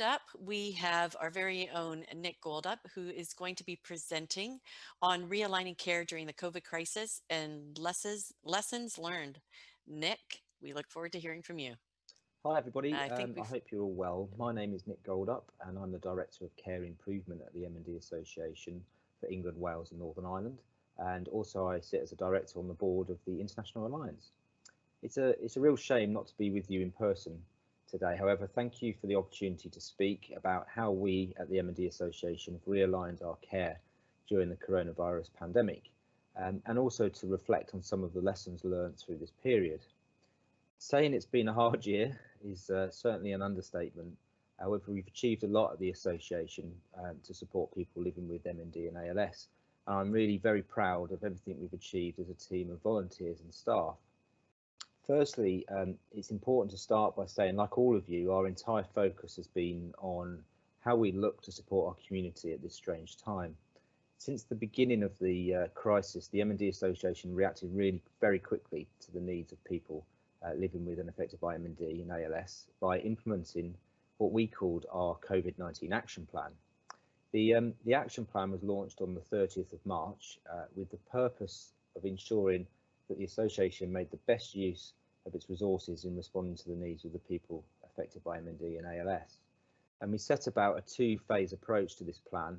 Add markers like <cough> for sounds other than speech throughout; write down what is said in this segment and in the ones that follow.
Next up, we have our very own Nick Goldup, who is going to be presenting on realigning care during the COVID crisis and lessons, lessons learned. Nick, we look forward to hearing from you. Hi, everybody. I, um, I, hope you're all well. My name is Nick Goldup, and I'm the Director of Care Improvement at the MND Association for England, Wales, and Northern Ireland. And also, I sit as a director on the board of the International Alliance. It's a it's a real shame not to be with you in person today. However, thank you for the opportunity to speak about how we at the MND Association have realigned our care during the coronavirus pandemic um, and also to reflect on some of the lessons learned through this period. Saying it's been a hard year is uh, certainly an understatement. However, we've achieved a lot at the association um, to support people living with MND and ALS. And I'm really very proud of everything we've achieved as a team of volunteers and staff. Firstly, um, it's important to start by saying, like all of you, our entire focus has been on how we look to support our community at this strange time. Since the beginning of the uh, crisis, the MND Association reacted really very quickly to the needs of people uh, living with and affected by MND and ALS by implementing what we called our COVID-19 action plan. The, um, the action plan was launched on the 30th of March uh, with the purpose of ensuring that the association made the best use of its resources in responding to the needs of the people affected by MND and ALS. And we set about a two-phase approach to this plan.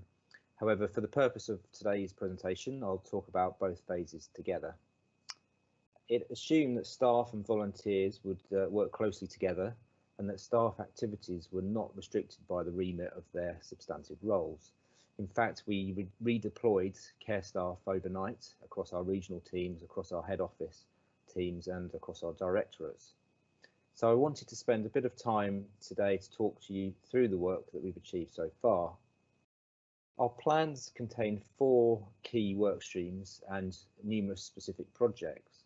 However, for the purpose of today's presentation, I'll talk about both phases together. It assumed that staff and volunteers would uh, work closely together and that staff activities were not restricted by the remit of their substantive roles. In fact, we re redeployed care staff overnight across our regional teams, across our head office teams and across our directorates. So I wanted to spend a bit of time today to talk to you through the work that we've achieved so far. Our plans contain four key work streams and numerous specific projects.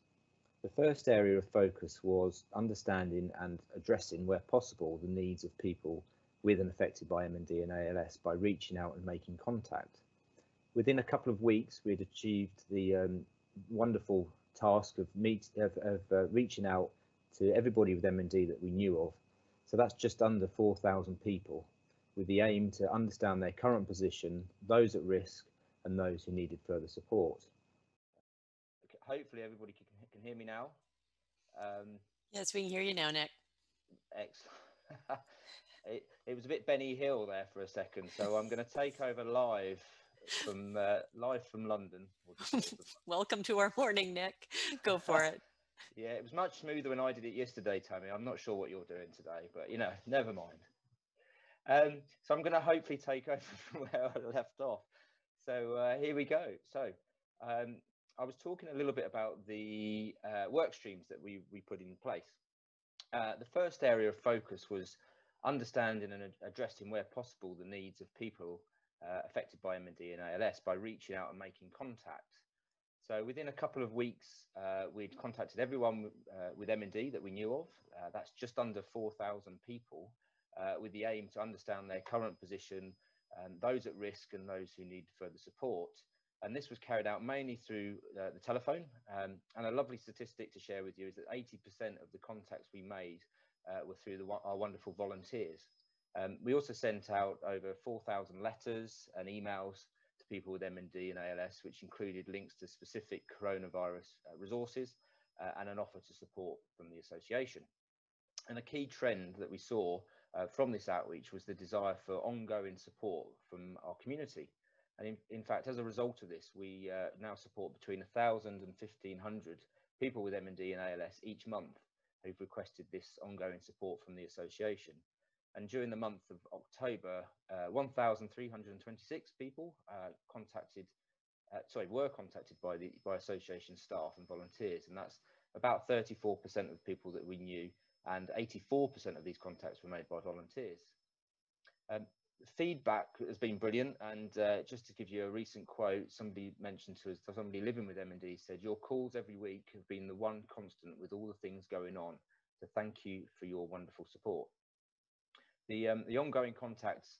The first area of focus was understanding and addressing where possible the needs of people with and affected by MND and ALS by reaching out and making contact. Within a couple of weeks, we had achieved the um, wonderful task of meet of, of uh, reaching out to everybody with MND that we knew of. So that's just under 4,000 people, with the aim to understand their current position, those at risk, and those who needed further support. Hopefully, everybody can, can hear me now. Um, yes, we can hear you now, Nick. Excellent. <laughs> it, it was a bit Benny Hill there for a second, so I'm going to take over live from uh, live from London. <laughs> Welcome to our morning, Nick. Go for it. <laughs> yeah, it was much smoother when I did it yesterday, Tammy. I'm not sure what you're doing today, but you know, never mind. Um, so I'm going to hopefully take <laughs> over from where I left off. So uh, here we go. So um, I was talking a little bit about the uh, work streams that we, we put in place. Uh, the first area of focus was understanding and addressing where possible the needs of people uh, affected by MND and ALS by reaching out and making contact. So within a couple of weeks, uh, we'd contacted everyone uh, with MND that we knew of. Uh, that's just under 4,000 people uh, with the aim to understand their current position, um, those at risk and those who need further support. And this was carried out mainly through uh, the telephone. Um, and a lovely statistic to share with you is that 80% of the contacts we made uh, were through the, our wonderful volunteers. Um, we also sent out over 4,000 letters and emails to people with MND and ALS, which included links to specific coronavirus uh, resources uh, and an offer to support from the association. And a key trend that we saw uh, from this outreach was the desire for ongoing support from our community. And in, in fact, as a result of this, we uh, now support between 1,000 and 1,500 people with MND and ALS each month who've requested this ongoing support from the association. And during the month of October, uh, 1,326 people uh, contacted, uh, sorry, were contacted by the by association staff and volunteers, and that's about 34% of people that we knew, and 84% of these contacts were made by volunteers. Um, feedback has been brilliant, and uh, just to give you a recent quote, somebody mentioned to us, somebody living with MND said, "Your calls every week have been the one constant with all the things going on." So thank you for your wonderful support. The, um, the ongoing contacts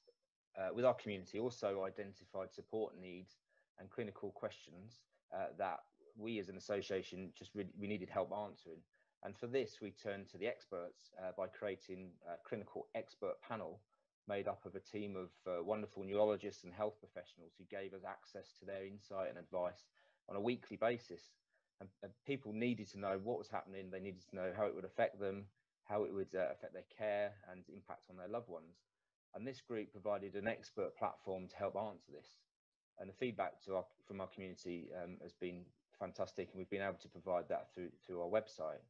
uh, with our community also identified support needs and clinical questions uh, that we as an association just really, we needed help answering. And for this, we turned to the experts uh, by creating a clinical expert panel made up of a team of uh, wonderful neurologists and health professionals who gave us access to their insight and advice on a weekly basis. And, and people needed to know what was happening. They needed to know how it would affect them, how it would uh, affect their care and impact on their loved ones. And this group provided an expert platform to help answer this. And the feedback our, from our community um, has been fantastic, and we've been able to provide that through, through our website.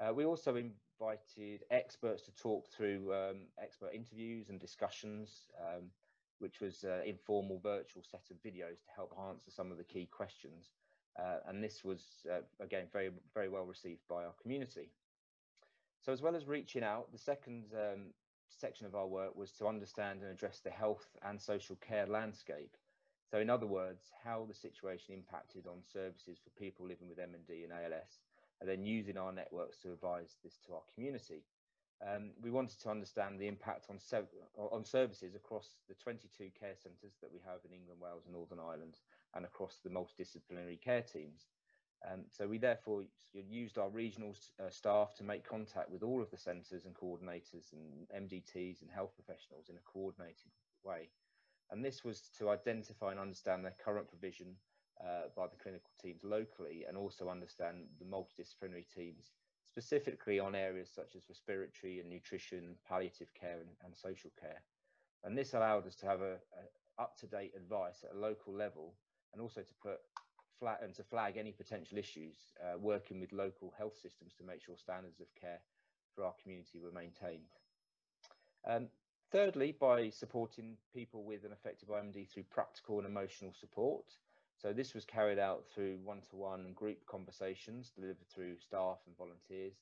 Uh, we also invited experts to talk through um, expert interviews and discussions, um, which was an informal virtual set of videos to help answer some of the key questions. Uh, and this was, uh, again, very, very well received by our community. So as well as reaching out, the second um, section of our work was to understand and address the health and social care landscape. So in other words, how the situation impacted on services for people living with MND and ALS, and then using our networks to advise this to our community. Um, we wanted to understand the impact on, on services across the 22 care centres that we have in England, Wales and Northern Ireland and across the multidisciplinary care teams. Um, so we therefore used our regional uh, staff to make contact with all of the centres and coordinators and MDTs and health professionals in a coordinated way. And this was to identify and understand their current provision uh, by the clinical teams locally and also understand the multidisciplinary teams specifically on areas such as respiratory and nutrition, palliative care and, and social care. And this allowed us to have a, a up-to-date advice at a local level and also to put and to flag any potential issues, uh, working with local health systems to make sure standards of care for our community were maintained. Um, thirdly, by supporting people with an affected by MND through practical and emotional support. So this was carried out through one-to-one -one group conversations delivered through staff and volunteers,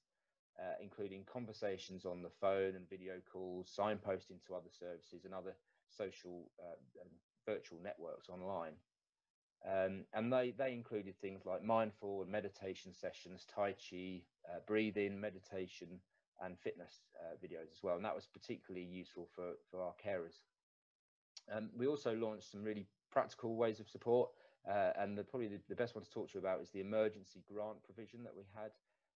uh, including conversations on the phone and video calls, signposting to other services and other social uh, virtual networks online. Um, and they, they included things like mindful and meditation sessions, Tai Chi, uh, breathing, meditation, and fitness uh, videos as well. And that was particularly useful for, for our carers. Um, we also launched some really practical ways of support. Uh, and the, probably the, the, best one to talk to you about is the emergency grant provision that we had.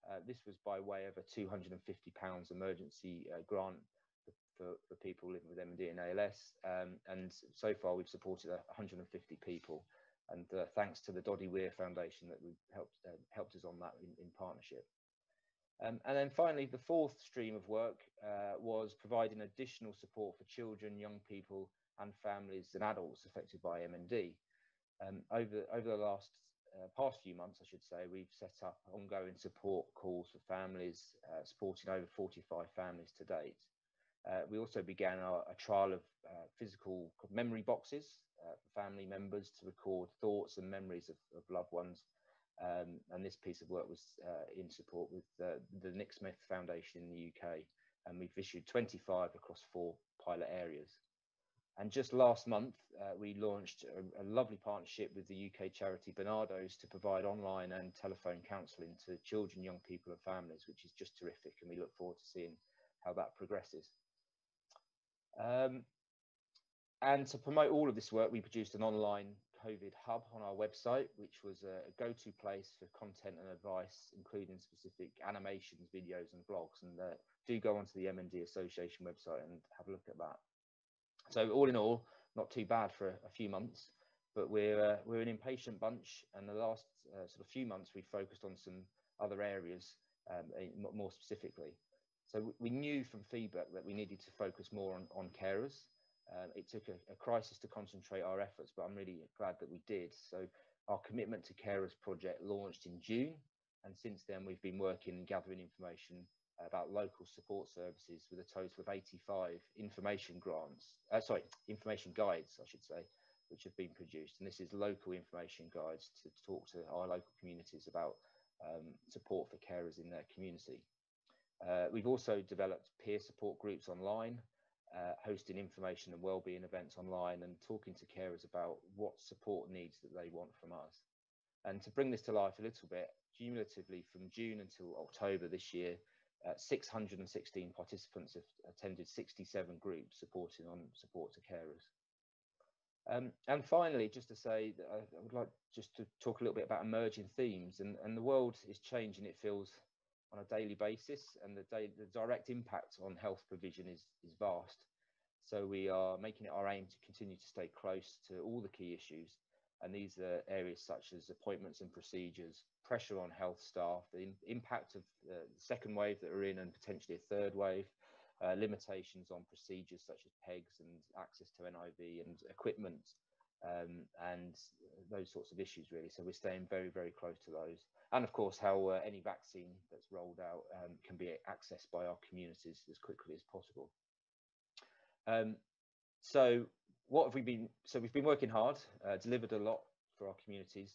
Uh, this was by way of a £250 emergency uh, grant for, for, people living with MND and ALS. Um, and so far, we've supported 150 people and uh, thanks to the Doddie Weir Foundation that helped uh, helped us on that in, in partnership. Um, and then finally, the fourth stream of work uh, was providing additional support for children, young people, and families and adults affected by MND. Um, over over the last uh, past few months, I should say, we've set up ongoing support calls for families, uh, supporting over 45 families to date. Uh, we also began our, a trial of physical memory boxes uh, for family members to record thoughts and memories of, of loved ones. Um, and this piece of work was uh, in support with uh, the Nick Smith Foundation in the UK. And we've issued 25 across four pilot areas. And just last month, uh, we launched a, a, lovely partnership with the UK charity Barnardo's to provide online and telephone counselling to children, young people, and families, which is just terrific. And we look forward to seeing how that progresses. Um, and to promote all of this work, we produced an online COVID hub on our website, which was a go-to place for content and advice, including specific animations, videos, and blogs. And uh, do go onto the MND Association website and have a look at that. So all in all, not too bad for a, a few months, but we're uh, we're an impatient bunch. And the last uh, sort of few months, we focused on some other areas um, more specifically. So we knew from feedback that we needed to focus more on, on carers um, it took a, a, crisis to concentrate our efforts, but I'm really glad that we did. So our commitment to carers project launched in June, and since then we've been working and gathering information about local support services with a total of 85 information grants, uh, sorry, information guides, I should say, which have been produced. And this is local information guides to talk to our local communities about um, support for carers in their community. Uh, we've also developed peer support groups online uh, hosting information and wellbeing events online and talking to carers about what support needs that they want from us. And to bring this to life a little bit, cumulatively from June until October this year, uh, 616 participants have attended 67 groups supporting on support to carers. Um, and finally, just to say that I, I, would like just to talk a little bit about emerging themes and, and the world is changing, it feels, on a daily basis and the, day, the direct impact on health provision is, is vast. So we are making it our aim to continue to stay close to all the key issues. And these are areas such as appointments and procedures, pressure on health staff, the impact of the second wave that we're in and potentially a third wave, uh, limitations on procedures such as PEGs and access to NIV and equipment um, and those sorts of issues really. So we're staying very, very close to those. And of course, how uh, any vaccine that's rolled out um, can be accessed by our communities as quickly as possible. Um, so what have we been, so we've been working hard, uh, delivered a lot for our communities,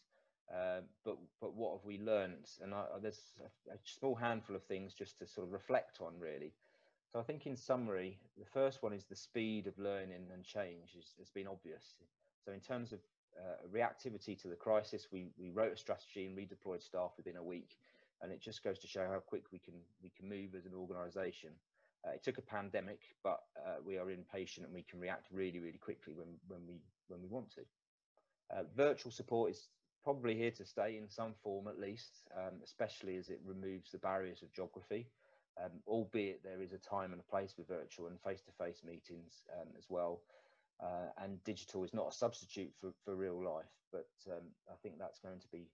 uh, but but what have we learned? And I, there's a, a, small handful of things just to sort of reflect on really. So I think in summary, the first one is the speed of learning and change has been obvious. So in terms of uh, reactivity to the crisis, we, we wrote a strategy and redeployed staff within a week. And it just goes to show how quick we can we can move as an organisation. Uh, it took a pandemic, but uh, we are impatient and we can react really, really quickly when when we when we want to. Uh, virtual support is probably here to stay in some form at least, um, especially as it removes the barriers of geography. Um, albeit there is a time and a place for virtual and face-to-face -face meetings um, as well. Uh, and digital is not a substitute for, for real life, but um, I think that's going to be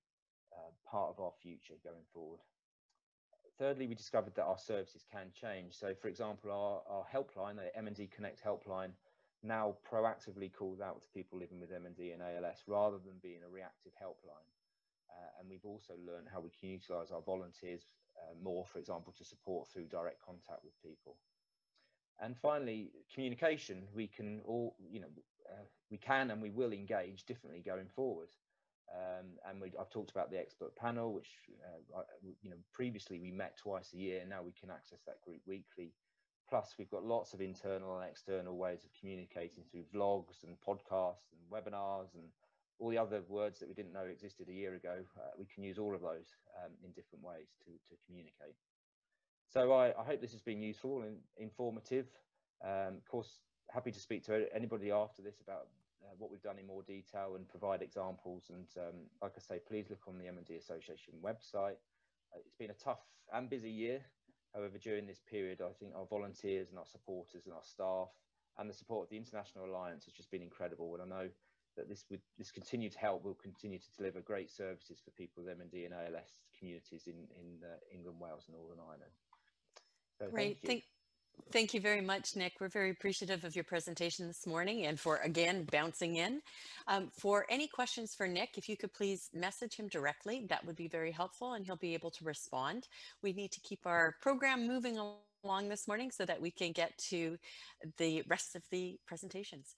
uh, part of our future going forward. Thirdly, we discovered that our services can change. So, for example, our, our helpline, the MND Connect helpline, now proactively calls out to people living with MND and ALS rather than being a reactive helpline. Uh, and we've also learned how we can utilise our volunteers uh, more, for example, to support through direct contact with people. And finally, communication. We can all, you know, uh, we can and we will engage differently going forward. Um, and we, I've talked about the expert panel, which uh, you know previously we met twice a year. Now we can access that group weekly. Plus, we've got lots of internal and external ways of communicating through vlogs and podcasts and webinars and all the other words that we didn't know existed a year ago. Uh, we can use all of those um, in different ways to, to communicate. So I, I, hope this has been useful and informative. Um, of course, happy to speak to anybody after this about uh, what we've done in more detail and provide examples. And um, like I say, please look on the MND Association website. Uh, it's been a tough and busy year. However, during this period, I think our volunteers and our supporters and our staff and the support of the International Alliance has just been incredible. And I know that this this continued help will continue to deliver great services for people with MND and ALS communities in, in uh, England, Wales and Northern Ireland. So Great. Thank you. Thank, thank you very much, Nick. We're very appreciative of your presentation this morning and for, again, bouncing in. Um, for any questions for Nick, if you could please message him directly, that would be very helpful and he'll be able to respond. We need to keep our program moving along this morning so that we can get to the rest of the presentations.